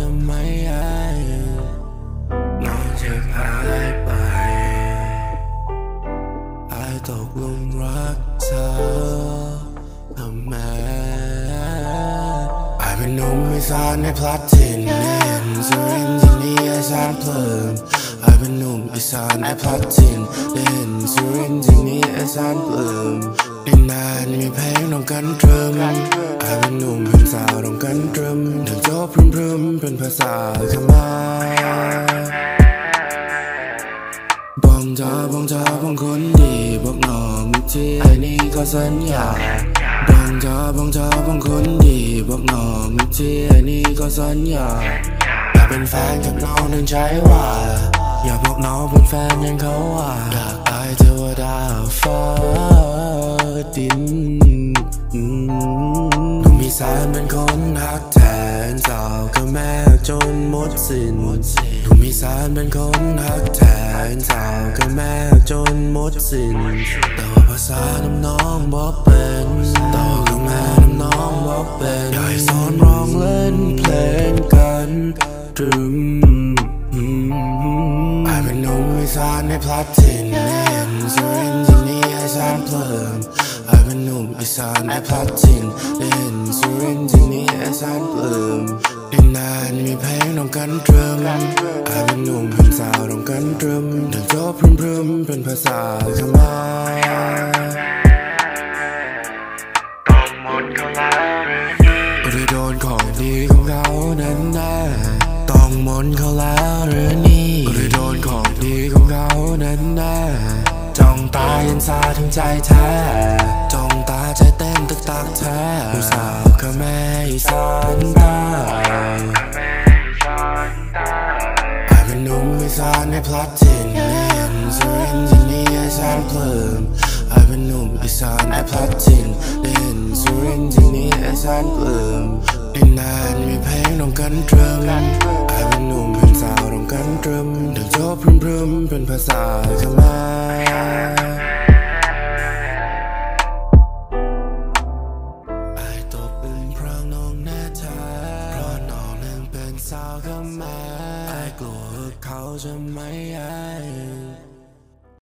จะไม่ให้น้องจะหาไปไอตกลุมรักเธอทำไมไอเป็นนุ่มอีสานในพลัดถิ่นเน้นสุรินทร์ที่นี่ไอสานเพลิมไอเป็นนุ่มไอสานในพลัดถิ่นเด่นสุรินทร์ที่นี่ไอสานเพลิมดินแดนมีเพลงต้องกันตรึมไอเป็นนุ่มเป็นสาวต้องกันตรึม พรึมพรึมเป็นภาษาขมาบองจาบองจาบองคนดีบอกน้องที่ไอ้นี่ก็สัญญาบองจาบองจาบองคนดีบอกน้องที่ไอ้นี่ก็สัญญาอยากเป็นแฟนกับน้องนึงใจว่า อย่าบอกน้องเป็นแฟนยังเขาว่าอยากได้เทวดาฟ้าดิน มต้องมีแสนเป็นคนหักแทนสาวกับแม่จนหมดสิ้นต้องมีแสนเป็นคนหักแทนสาวกับแม่จนหมดสิ้นแต่ว่าภาษาน้ำน้องบอกเป็นต่อกับแม่น้ำน้องบอกเป็นอยากให้สอนร้องเล่นเพลงกันตรึมอืมไอเป็นหนุ่มอีสานในพลัดถิ่นเน้นสุรินทร์ที่นี่ไอสานเพลิม ไอเป็นหนุ่มอีสานในพลัดถิ่นเน้นสุรินทร์ที่นี่ไอสานเพลิมดินแดนมีเพลงต้องกันตรึมไอเป็นหนุ่มเป็นสาวต้องกันตรึมเดินโจบพรึมพรึมเป็นภาษาขมาต้องหมดเขาแล้วหรือโดนของดีของเขานั้นแน่ต้องมนเขาแล้วหรือ นซาถึงใจแท้จ้องตาใจเต้นตึกตักแท้ผู้สาวกับแม่อีสานใต้แม่สอนตาไอเป็นหนุ่มอีสานในพลัดถิ่นเน้นสุรินทร์ที่นี่ไอสานเพลิมไอเป็นหนุ่มอีสานในพลัดถิ่นเด่นสุรินทร์ที่นี่ไอสานเพลิมดินแดนมีเพลงต้องกันตรึมไอเป็นหนุ่มเป็นสาวต้องกันตรึมเดินโจบพรึมพรึมเป็นภาษาขมาไสาวขมาไอกลัวเขาจะไม่ให้